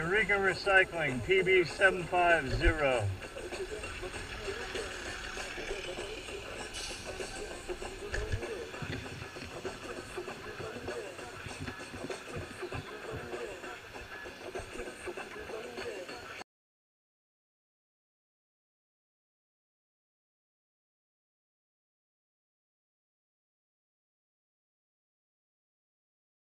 Eureka Recycling, PB750.